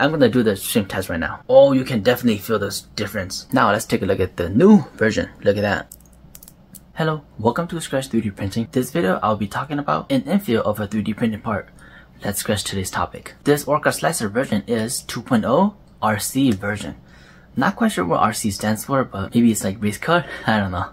I'm gonna do the shrink test right now. Oh, you can definitely feel this difference. Now let's take a look at the new version. Look at that. Hello, welcome to Scratch 3D Printing. This video I'll be talking about an infill of a 3D printed part. Let's scratch today's topic. This Orca Slicer version is 2.0 RC version. Not quite sure what RC stands for, but maybe it's like race car? I don't know.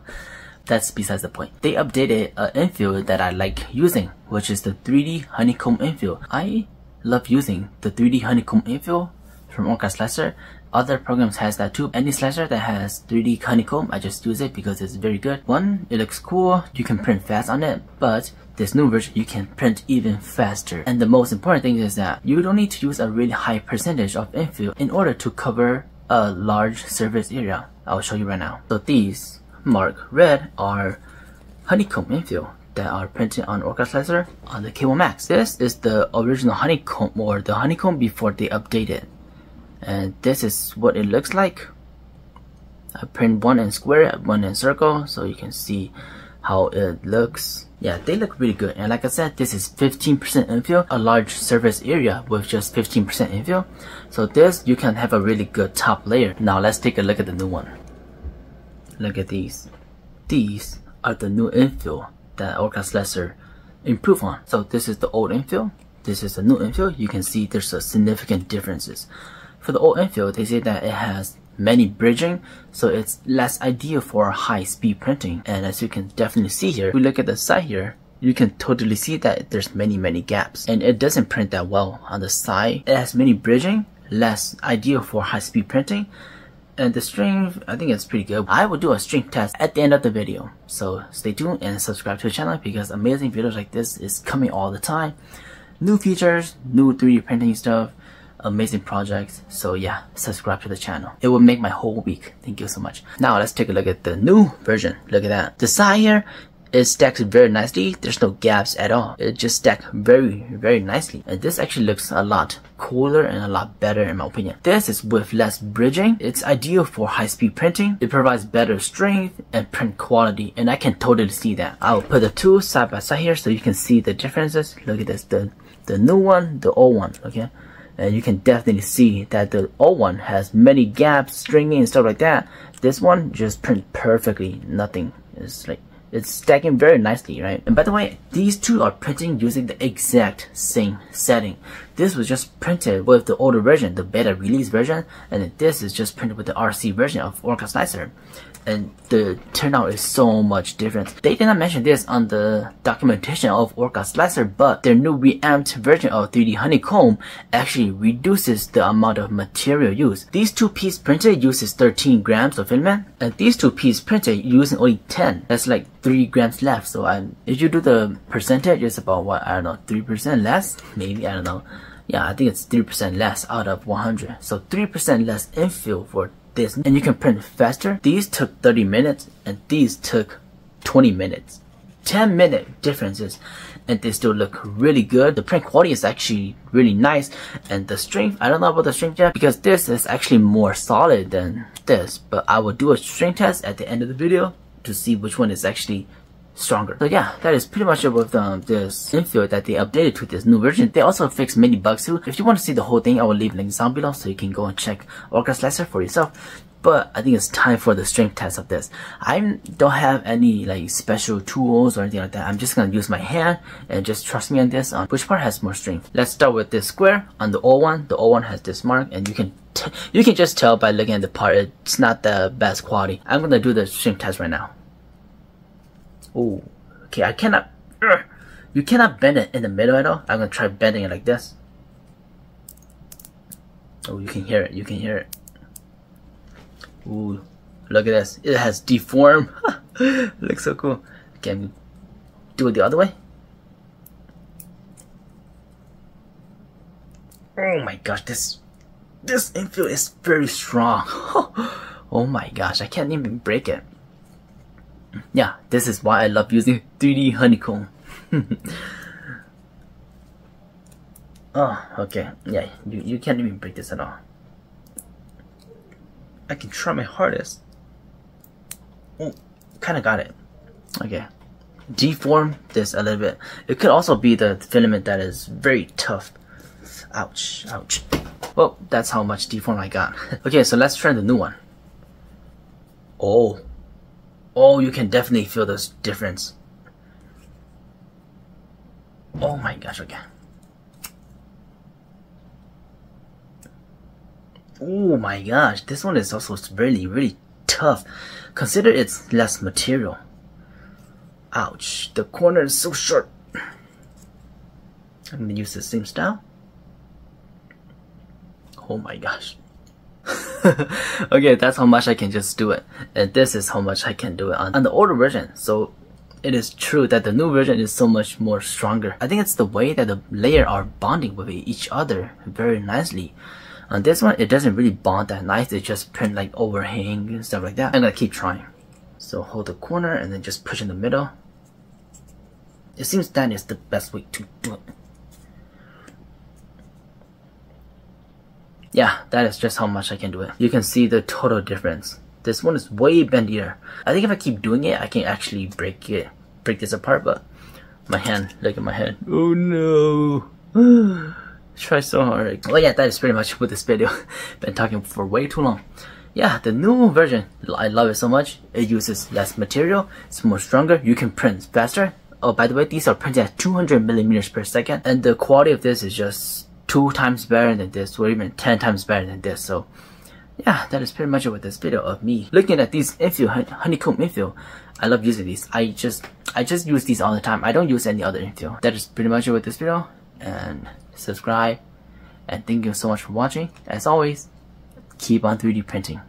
That's besides the point. They updated an infill that I like using, which is the 3D Honeycomb infill. I love using the 3D Honeycomb infill from Orca Slicer. Other programs has that too. Any slicer that has 3D honeycomb, I just use it because it's very good. One, it looks cool, you can print fast on it, but this new version you can print even faster. And the most important thing is that you don't need to use a really high percentage of infill in order to cover a large surface area. I'll show you right now. So these marked red are honeycomb infill that are printed on Orca on the K1 Max. This is the original honeycomb or the honeycomb before they updated. And this is what it looks like. I print one in square, one in circle, so you can see how it looks. Yeah, they look really good. And like I said, this is 15% infill, a large surface area with just 15% infill. So this, you can have a really good top layer. Now let's take a look at the new one. Look at these. These are the new infill that Orca Slicer improved on. So this is the old infill. This is the new infill. You can see there's a significant differences. For the old infill, they say that it has many bridging, so it's less ideal for high speed printing. And as you can definitely see here, if we look at the side here, you can totally see that there's many many gaps and it doesn't print that well on the side. It has many bridging, less ideal for high speed printing and the string, I think it's pretty good. I will do a string test at the end of the video. So stay tuned and subscribe to the channel because amazing videos like this is coming all the time. New features, new 3D printing stuff, amazing projects. So yeah, subscribe to the channel. It will make my whole week. Thank you so much. Now let's take a look at the new version. Look at that. The side here it stacks very nicely. There's no gaps at all. It just stacks very, very nicely. And this actually looks a lot cooler and a lot better in my opinion. This is with less bridging. It's ideal for high-speed printing. It provides better strength and print quality. And I can totally see that. I'll put the two side by side here so you can see the differences. Look at this. The, the new one, the old one. Okay and you can definitely see that the old one has many gaps, stringing and stuff like that. This one just print perfectly, nothing. It's like it's stacking very nicely, right? And by the way, these two are printing using the exact same setting. This was just printed with the older version, the beta release version, and this is just printed with the RC version of Orca Slicer and the turnout is so much different. They did not mention this on the documentation of Orca Slicer, but their new reamped version of 3D Honeycomb actually reduces the amount of material used. These two piece printed uses 13 grams of filament, and these two piece printed using only 10. That's like 3 grams left, so I, if you do the percentage, it's about what, I don't know, 3% less? Maybe, I don't know. Yeah, I think it's 3% less out of 100. So 3% less infill for this and you can print faster. These took 30 minutes and these took 20 minutes. 10 minute differences and they still look really good. The print quality is actually really nice and the strength, I don't know about the strength yet because this is actually more solid than this but I will do a strength test at the end of the video to see which one is actually stronger. So yeah, that is pretty much it with um, this infill that they updated to this new version. They also fixed many bugs too. If you want to see the whole thing, I will leave links down below so you can go and check Orca Slicer for yourself. But I think it's time for the strength test of this. I don't have any like special tools or anything like that. I'm just gonna use my hand and just trust me on this on which part has more strength. Let's start with this square on the old one. The old one has this mark and you can you can just tell by looking at the part it's not the best quality. I'm gonna do the strength test right now. Oh, okay, I cannot, uh, you cannot bend it in the middle at all. I'm gonna try bending it like this. Oh, you can hear it, you can hear it. Ooh, look at this. It has deformed. Looks so cool. Can do it the other way? Oh my gosh, this this infill is very strong. oh my gosh, I can't even break it yeah, this is why I love using 3D honeycomb. oh, okay. Yeah, you, you can't even break this at all. I can try my hardest. Oh, kinda got it. Okay. Deform this a little bit. It could also be the filament that is very tough. Ouch, ouch. Well, that's how much deform I got. okay, so let's try the new one. Oh. Oh, you can definitely feel this difference. Oh my gosh, okay. Oh my gosh, this one is also really, really tough. Consider it's less material. Ouch, the corner is so short. I'm gonna use the same style. Oh my gosh. okay, that's how much I can just do it. And this is how much I can do it on, on the older version. So it is true that the new version is so much more stronger. I think it's the way that the layer are bonding with each other very nicely. On this one, it doesn't really bond that nice. It just print like overhang and stuff like that. I'm gonna keep trying. So hold the corner and then just push in the middle. It seems that is the best way to do it. Yeah, that is just how much I can do it. You can see the total difference. This one is way bendier. I think if I keep doing it, I can actually break it, break this apart, but my hand, look at my hand. Oh no. Try so hard. Well, yeah, that is pretty much with this video. Been talking for way too long. Yeah, the new version, I love it so much. It uses less material, it's more stronger, you can print faster. Oh, by the way, these are printed at 200 millimeters per second, and the quality of this is just two times better than this, or even 10 times better than this. So, yeah, that is pretty much it with this video of me looking at these infill, honeycomb infill. I love using these. I just, I just use these all the time. I don't use any other infill. That is pretty much it with this video, and subscribe, and thank you so much for watching. As always, keep on 3D printing.